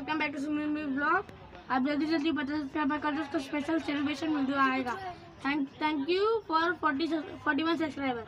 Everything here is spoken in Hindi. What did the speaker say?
Welcome back to Sumit blog. आप जल्दी जल्दी पचास सब्सक्राइबर कर दो तो स्पेशल सेलिब्रेशन वीडियो आएगा। Thank thank you for forty forty one subscriber